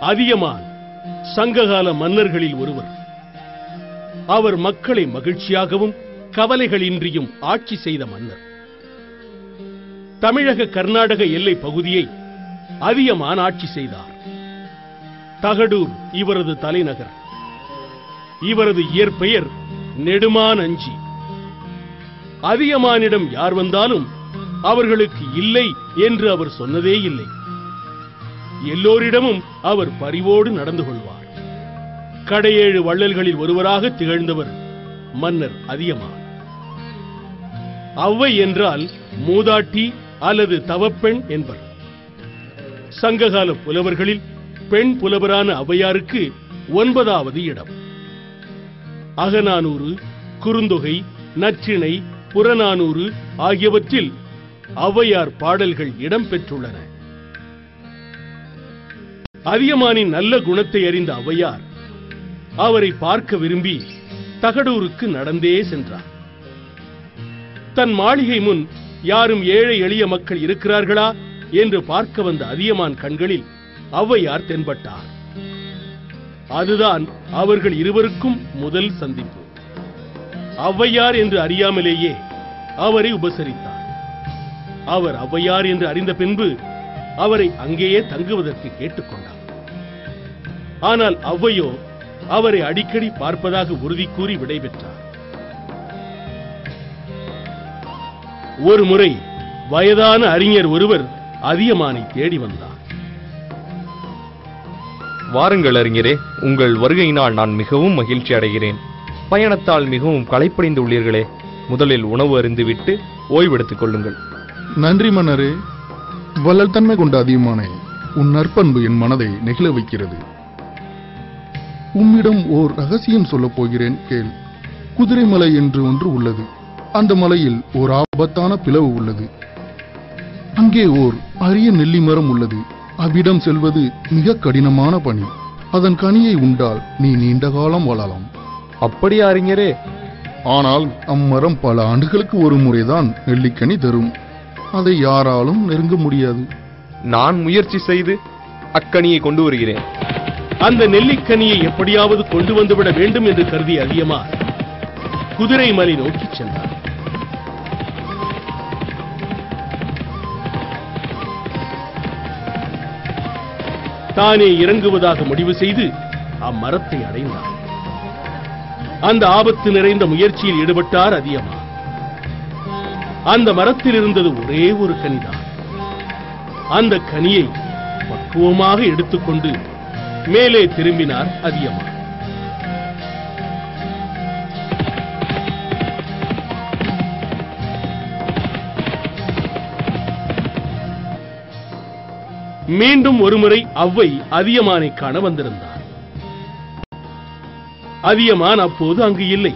அதியமான் சங்ககால மன்னர்களில் ஒருவர். அவர் மக்களை மகிழ்ச்சியாகவும் கவலைகளின்றியும் ஆட்சி செய்த மன்னர். தமிழக கர்நாடக எல்லை பகுதியை அதியமான் ஆட்சி செய்தார். தகடூர் இவரது தலைநகர். இவரது இயற்பெயர் நெடுமான் அஞ்சி அதியமானிடம் யார் வந்தாலும் அவர்களுக்கு இல்லை என்று அவர் சொன்னதே இல்லை. எல்லோரிடமும் அவர் பரிவோடு நடந்து கொள்வார். கடையேழு வள்ளல்களில் ஒருவராக திகழ்ந்தவர் மன்னர் அதியமான். ஔவை என்றால் மூதாட்டி அல்லது தவப்பெண் என்பர். சங்ககால புலவர்களில் பெண் புலவரான அவ்வையாருக்கு ஒன்பதாவது இடம். அகநானூறு குறுந்தொகை நச்சினை புறநானூறு ஆகியவற்றில் ஔவையார் பாடல்கள் இடம்பெற்றுள்ளன அதியமானின் நல்ல குணத்தை அறிந்த ஔவையார் அவரை பார்க்க விரும்பி தகடூருக்கு நடந்தே சென்றார். தன் மாளிகை முன் யாரும் ஏழை எளிய மக்கள் இருக்கிறார்களா என்று பார்க்க வந்த அதியமான் கண்களில் ஔவையார் தென்பட்டார். அதுதான் அவர்கள் இருவருக்கும் முதல் சந்திப்பு. ஔவையார் என்று அறியாமலேயே அவரை உபசரித்தார். அவர் ஔவையார் என்று அறிந்த பின்பு அவரை அங்கேயே தங்குவதற்கு கேட்டுக்கொண்டார். ஆனால் ஔவையோ அவரை அடிக்கடி பார்ப்பதாக உறுதி கூறி விடைபெற்றார். ஒரு முறை வயதான அறிஞர் ஒருவர் அதியமானை தேடி வந்தார். வாருங்கள் அறிஞரே உங்கள் வருகையினால் நான் மிகவும் மகிழ்ச்சி அடைகிறேன். பயணத்தால் மிகவும் களைப்படைந்து உள்ளீர்களே முதலில் உணவு அருந்துவிட்டு ஓய்வெடுத்துக் கொள்ளுங்கள். நன்றி மன்னரே வள்ளல் தன்மை கொண்ட அதிகமானே உன் நற்பண்பு என் மனதை நெகிழ வைக்கிறது. உம்மிடம் ஓர் ரகசியம் சொல்லப் போகிறேன் கேள். குதிரை மலை என்று ஒன்று உள்ளது. அந்த மலையில் ஓர் ஆபத்தான பிளவு உள்ளது. அங்கே ஓர் அரிய நெல்லி மரம் உள்ளது. அவ்விடம் செல்வது மிக கடினமான பணி. அதன் கனியை உண்டால் நீ நீண்ட காலம் வாழலாம். அப்படியா அறிஞரே. ஆனால் அம்மரம் பல ஆண்டுகளுக்கு ஒரு முறைதான் நெல்லிக்கனி தரும். அதை யாராலும் நெருங்க முடியாது. நான் முயற்சி செய்து அக்கனியை கொண்டு வருகிறேன். அந்த நெல்லிக்கனியை எப்படியாவது கொண்டு வந்துவிட வேண்டும் என்று கருதிய அதியமான் குதிரை மலை நோக்கிச் சென்றார் தானே இறங்குவதாக முடிவு செய்து அம்மரத்தை அடைந்தார் அந்த ஆபத்து நிறைந்த முயற்சியில் ஈடுபட்டார் அதியமான். அந்த மரத்தில் இருந்தது ஒரே ஒரு கனிதான். அந்த கனியை பக்குவமாக எடுத்துக்கொண்டு மேலே திரும்பினார் அதியமான். மீண்டும் ஒருமுறை அவ்வை அதியமானை காண வந்திருந்தார் அதியமான் அப்போது அங்கு இல்லை.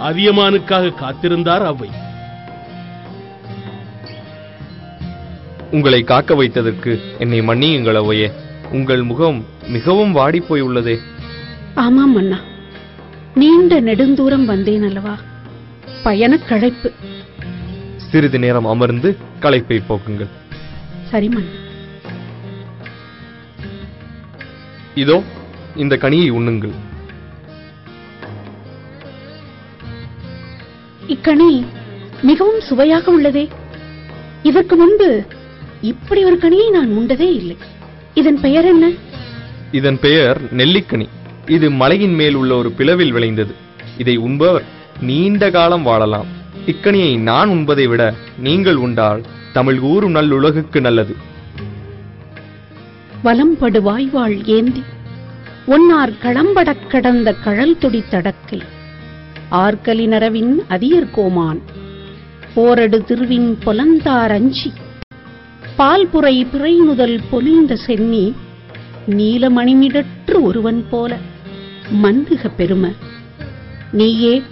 அதியமானுக்காக காத்திருந்தார் அவ்வை. உங்களை காக்க வைத்ததற்கு என்னை மன்னியுங்கள் அவையே உங்கள் முகம் மிகவும் வாடிப்போய் உள்ளதே. ஆமாம் அண்ணா. நீண்ட நெடுந்தூரம் வந்தேன் அல்லவா? பயணக் களைப்பு. சிறிது நேரம் அமர்ந்து களைப்பை போக்குங்கள். சரி இதோ இந்த கனியை உண்ணுங்கள். இக்கனி மிகவும் சுவையாக உள்ளதே. இதற்கு முன்பு இப்படி ஒரு கனியை நான் உண்டதே இல்லை. இதன் பெயர் என்ன? இதன் பெயர் நெல்லிக்கனி. இது மலையின் மேல் உள்ள ஒரு பிளவில் விளைந்தது. இதை உண்பவர் நீண்ட காலம் வாழலாம். இக்கனியை நான் உண்பதை விட நீங்கள் உண்டால் தமிழ் ஊரும் நல்லுலகுக்கு நல்லது. வலம்படு வாய்வாள் ஏந்தி ஒன்னார் களம்படக் கடந்த கழல் துடி தடக்கை. ஆர்கலி நரவின் அதியர் கோமான் போரடு திருவின் பொலந்தார் அஞ்சி. பால்புரை பிறை முதல் பொலிந்த சென்னி நீலமணிமிடற்று ஒருவன் போல. மந்துக பெரும நீயே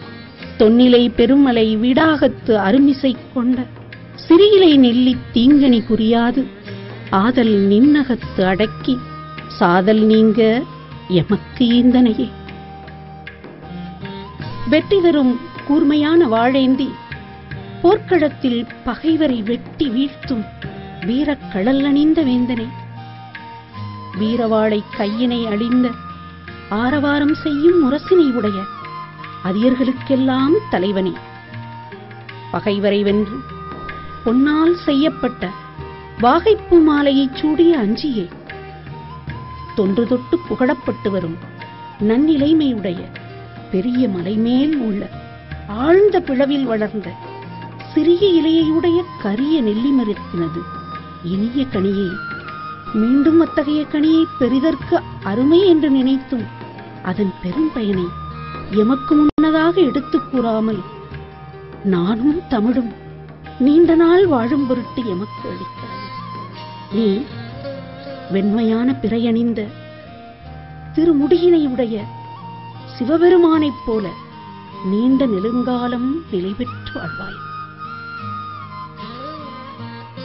தொன்னிலை பெருமலை விடாகத்து அருமிசை கொண்ட. சிறியிலை நெல்லி தீங்கனி புரியாது ஆதல் நின்னகத்து அடக்கி. சாதல் நீங்க எமக்கு ஈந்தனையே. வெற்றி தரும் கூர்மையான வாழேந்தி போர்க்களத்தில் பகைவரை வெட்டி வீழ்த்தும் வீரக் கடல் அணிந்த வேந்தனை. வீரவாளை கையினை அழிந்த ஆரவாரம் செய்யும் முரசினை உடைய அதியர்களுக்கெல்லாம் தலைவனே. பகைவரை வென்று பொன்னால் செய்யப்பட்ட வாகைப்பூ மாலையைச் சூடிய அஞ்சியே தொன்று தொட்டு புகழப்பட்டு வரும் நன்னிலைமையுடைய பெரிய மலைமேல் உள்ள ஆழ்ந்த பிளவில் வளர்ந்த சிறிய இலையுடைய கரிய நெல்லி மரத்தினது இனிய கனியை. மீண்டும் அத்தகைய கனியை பெரிதற்கு அருமை என்று நினைத்தும் அதன் பெரும் பயனை எமக்கு முன்னதாக எடுத்துக் கூறாமல் நானும் தமிழும் நீண்ட நாள் வாழும் பொருட்டு எமக்கு அளித்தாய். நீ வெண்மையான பிறையணிந்த திருமுடியினை உடைய சிவபெருமானைப் போல நீண்ட நெடுங்காலம் நிலை பெற்று வாழ்வாய்.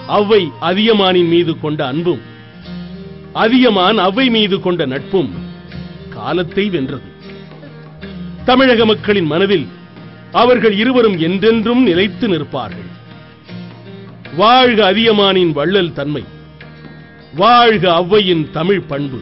அவ்வை அதியமானின் மீது கொண்ட அன்பும் அதியமான் அவை மீது கொண்ட நட்பும் காலத்தை வென்றது. தமிழக மக்களின் மனதில் அவர்கள் இருவரும் என்றென்றும் நிலைத்து நிற்பார்கள். வாழ்க அதியமானின் வள்ளல் தன்மை. வாழ்க ஔவையின் தமிழ் பண்பு.